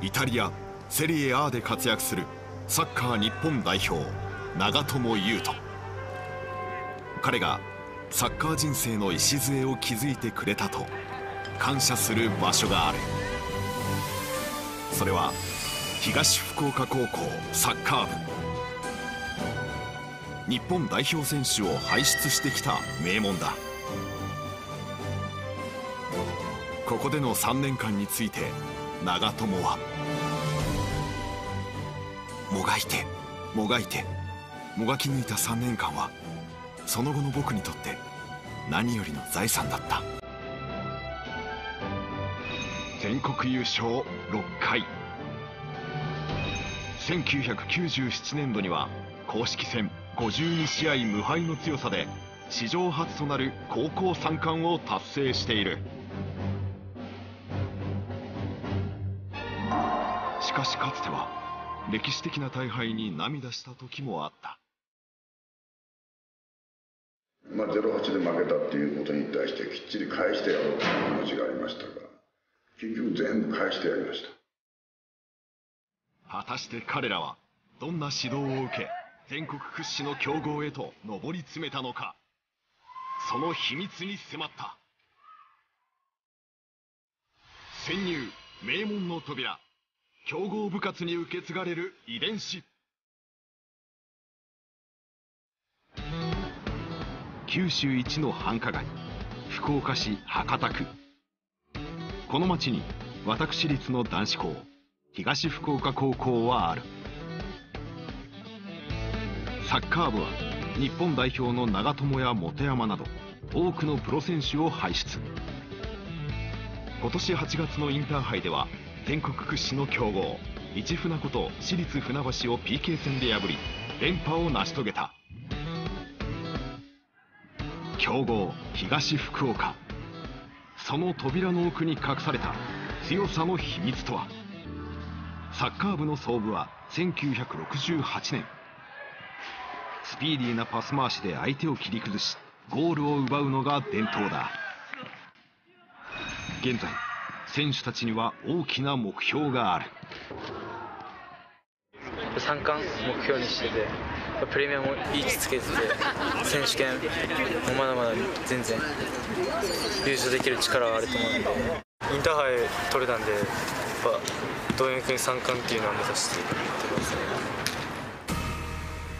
イタリアセリエ A で活躍するサッカー日本代表長友佑都。彼がサッカー人生の礎を築いてくれたと感謝する場所がある。それは東福岡高校サッカー部。日本代表選手を輩出してきた名門だ。ここでの3年間について長友は。もがいてもがいてもがき抜いた3年間はその後の僕にとって何よりの財産だった。全国優勝6回。1997年度には公式戦52試合無敗の強さで史上初となる高校三冠を達成している。かしかつては歴史的な大敗に涙した時もあった。まあ、08で負けたっていうことに対してきっちり返してやろうという気持ちがありましたが結局全部返してやりました。果たして彼らはどんな指導を受け全国屈指の強豪へと上り詰めたのか。その秘密に迫った。潜入名門の扉強豪部活に受け継がれる遺伝子。九州一の繁華街福岡市博多区。この町に私立の男子校東福岡高校はある。サッカー部は日本代表の長友や本山など多くのプロ選手を輩出。今年8月のインターハイでは全国屈指の強豪市船こと私立船橋を PK 戦で破り連覇を成し遂げた。強豪東福岡。その扉の奥に隠された強さの秘密とは。サッカー部の創部は1968年。スピーディーなパス回しで相手を切り崩しゴールを奪うのが伝統だ。現在選手たちには大きな目標がある。3冠目標にしててプレミアも位置つけてて選手権もまだまだ全然優勝できる力はあると思うのでインターハイ取れたんでやっぱ同園君3冠っていうのを目指してますね。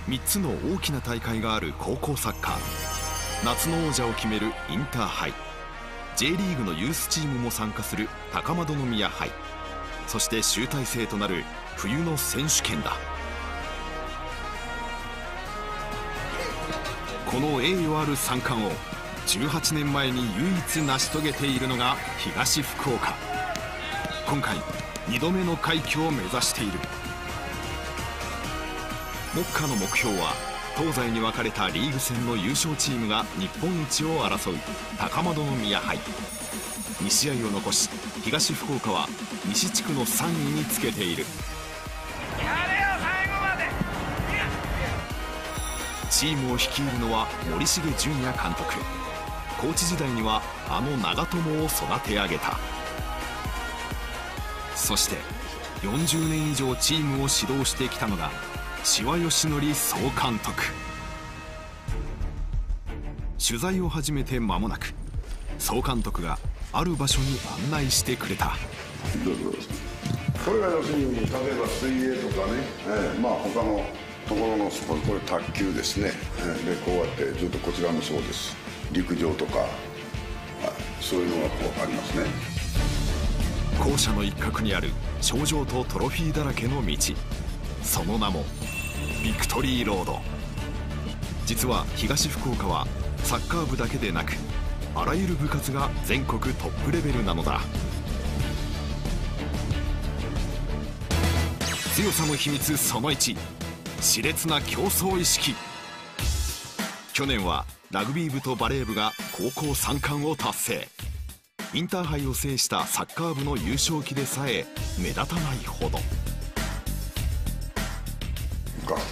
3つの大きな大会がある高校サッカー。夏の王者を決めるインターハイ J リーグのユースチームも参加する高円宮杯。そして集大成となる冬の選手権だ。この栄誉ある三冠を18年前に唯一成し遂げているのが東福岡。今回2度目の快挙を目指している。目下の目標は東西に分かれたリーグ戦の優勝チームが日本一を争う高円宮杯。2試合を残し東福岡は西地区の3位につけている。チームを率いるのは森重純也監督。コーチ時代にはあの長友を育て上げた。そして40年以上チームを指導してきたのが志和義則総監督。取材を始めて間もなく総監督がある場所に案内してくれた。これが要するに例えば水泳とかね、えー、まあ他のところのスポーツこれ卓球ですね、でこうやってずっとこちらもそうです。陸上とか。そういうのがこうありますね。校舎の一角にある賞状とトロフィーだらけの道その名もビクトリーロード。実は東福岡はサッカー部だけでなくあらゆる部活が全国トップレベルなのだ。強さの秘密その1熾烈な競争意識。去年はラグビー部とバレー部が高校3冠を達成。インターハイを制したサッカー部の優勝旗でさえ目立たないほど。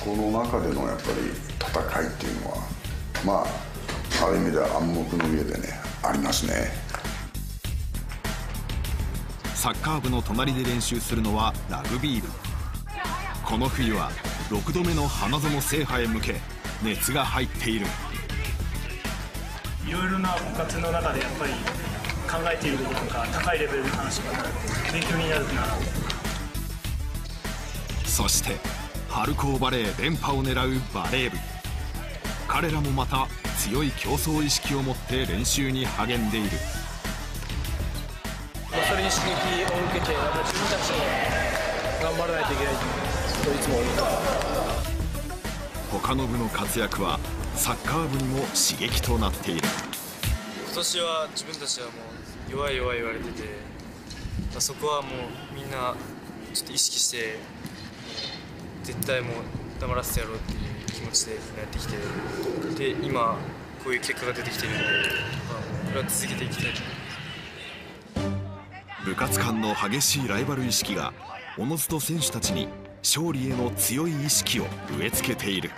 学校の中でのやっぱり戦いっていうのはまあある意味では暗黙の上でねありますね。サッカー部の隣で練習するのはラグビー部。この冬は6度目の花園制覇へ向け熱が入っている。いろいろな部活の中でやっぱり考えていることとか高いレベルの話が勉強になるな。そして春高バレー連覇を狙うバレー部。彼らもまた強い競争意識を持って練習に励んでいる。それに刺激を受けて自分たちも頑張らないといけないといつも思他の部の活躍はサッカー部にも刺激となっている。今年は自分たちはもう弱い弱い言われてて、まあ、そこはもうみんなちょっと意識して絶対もう黙らせてやろうっていう気持ちでやってきてで今こういう結果が出てきている。ので、まあ、これは続けていきたいと思います部活間の激しいライバル意識がおのずと選手たちに勝利への強い意識を植え付けている。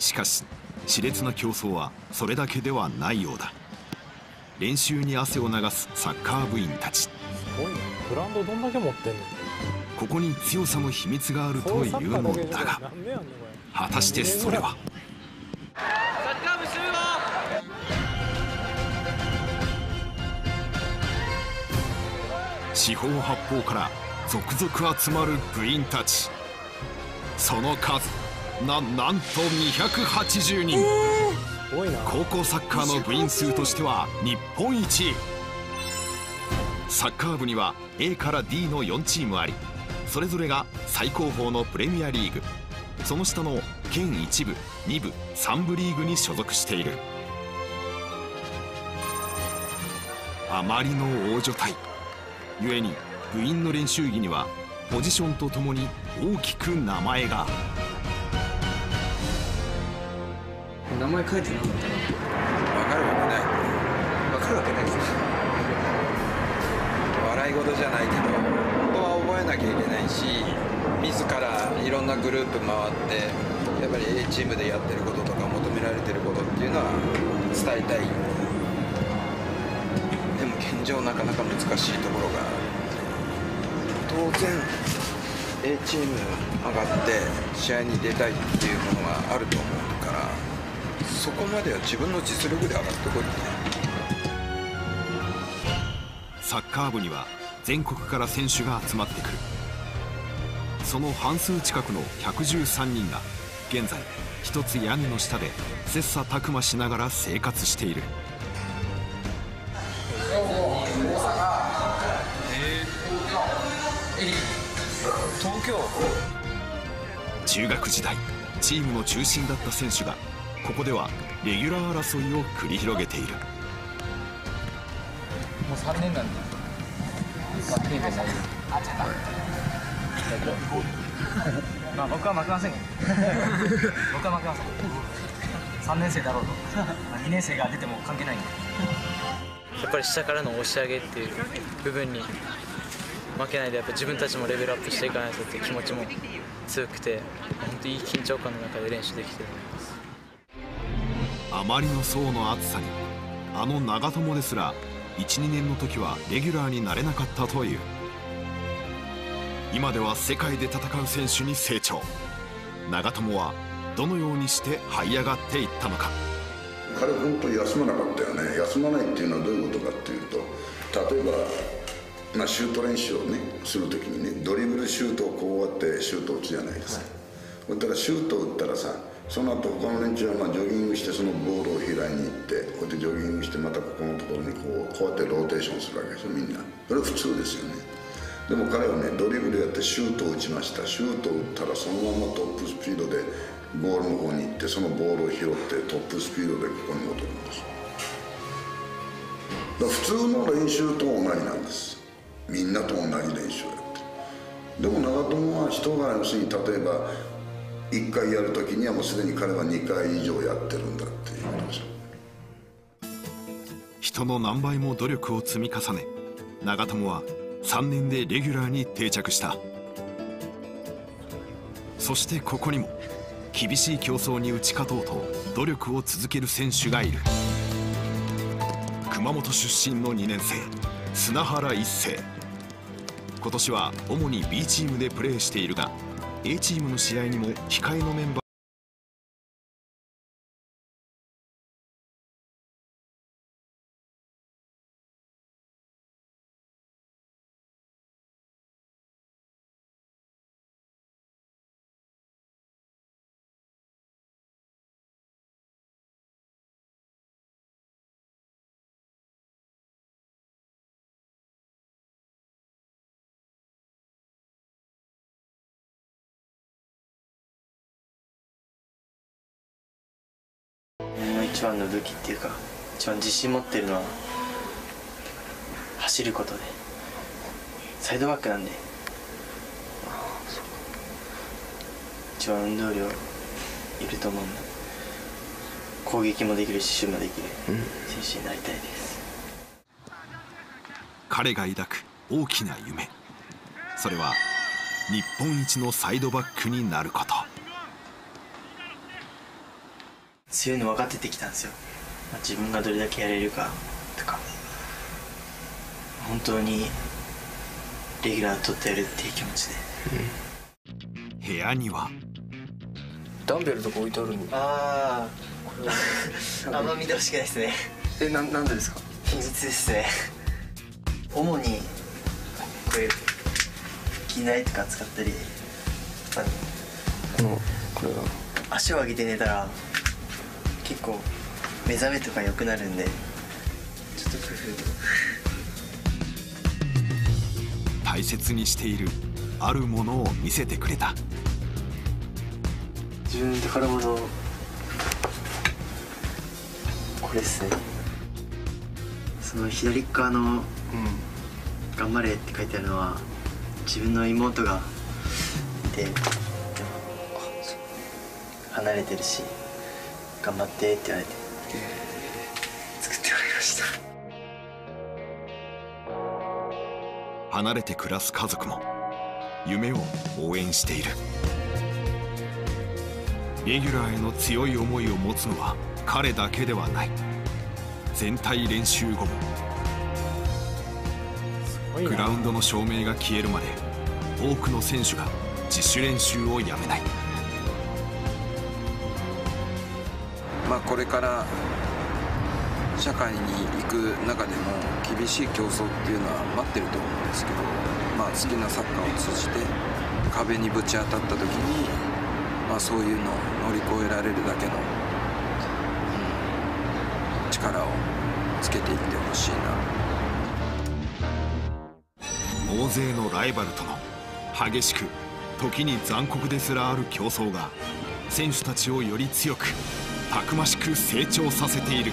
しかし熾烈な競争はそれだけではないようだ。練習に汗を流すサッカー部員たち。すごいねブランドどんだけ持ってんの？ここに強さの秘密があるというのだが果たしてそれは？四方八方から続々集まる部員たち。その数ななんと280人。れすごいな。高校サッカーの部員数としては日本一サッカー部には A から D の4チームありそれぞれが最高峰のプレミアリーグ。その下の県1部2部3部リーグに所属している。あまりの大所帯故に部員の練習着にはポジションとともに大きく名前が。名前書いてなかったわ笑い事じゃないけど本当は覚えなきゃいけないし自らいろんなグループ回ってやっぱり A チームでやってることとか求められてることっていうのは伝えたい。でも現状なかなか難しいところが当然 A チーム上がって試合に出たいっていうものがあると思うからそこまでは自分の実力で上がってこいってサッカー部には全国から選手が集まってくる。その半数近くの113人が現在一つ屋根の下で切磋琢磨しながら生活している。中学時代チームの中心だった選手がここではレギュラー争いを繰り広げている。もう3年なんで、まあ、ペイペイされるまあ僕は負けませんよ。僕は負けません。3年生だろうと、まあ、2年生が出ても関係ないんで。やっぱり下からの押し上げっていう部分に負けないでやっぱ自分たちもレベルアップしていかないとっていう気持ちも強くて本当いい緊張感の中で練習できてる。あまりの層の厚さにあの長友ですら12年の時はレギュラーになれなかったという。今では世界で戦う選手に成長。長友はどのようにして這い上がっていったのか。彼本当休まなかったよね。休まないっていうのはどういうことかっていうと例えば、まあ、シュート練習をねする時にねドリブルシュートをこうやってシュート打つじゃないですか、そしたらシュートを打ったらさその後他の連中はまあジョギングしてそのボールを拾いに行ってこうやってジョギングしてまたここのところにこうこうやってローテーションするわけですよみんな。それ普通ですよね。でも彼はねドリブルやってシュートを打ちました。シュートを打ったらそのままトップスピードでゴールの方に行ってそのボールを拾ってトップスピードでここに戻るんです。だ普通の練習と同じなんです。みんなと同じ練習をやって。でも長友は人が要するに例えば1回やるときにはもうすでに彼は2回以上やってるんだっていうことです人の何倍も努力を積み重ね長友は3年でレギュラーに定着した。そしてここにも厳しい競争に打ち勝とうと努力を続ける選手がいる。熊本出身の2年生砂原一世。今年は主に B チームでプレーしているが A チームの試合にも控えのメンバー一番の武器っていうか一番自信持ってるのは走ることで。サイドバックなんで。一番運動量いると思うんで攻撃もできるし守もできる選手になりたいです、彼が抱く大きな夢。それは日本一のサイドバックになること。強いの分かっててきたんですよ、まあ、自分がどれだけやれるかとか。本当にレギュラー取ってやるっていう気持ちで。部屋には。ダンベルとか置いてあるの？あああんま見てほしくないですね。えななんでですか？秘密ですね。主にこういう機内とか使ったりあのこのこれが足を上げて寝たら結構目覚めとか良くなるんでちょっと工大切にしているあるものを見せてくれた。夫自分の宝物これですね。その左側の「頑張れ」って書いてあるのは自分の妹がいて離れてるし頑張ってって言われて。作ってもらいました。離れて暮らす家族も夢を応援している。レギュラーへの強い思いを持つのは彼だけではない。全体練習後も。グラウンドの照明が消えるまで多くの選手が自主練習をやめないまあこれから社会に行く中でも厳しい競争っていうのは待ってると思うんですけど、まあ、好きなサッカーを通じて壁にぶち当たった時に、まあ、そういうのを乗り越えられるだけの、うん、力をつけていってほしいな。大勢のライバルとの激しく時に残酷ですらある競争が選手たちをより強くたくましく成長させている。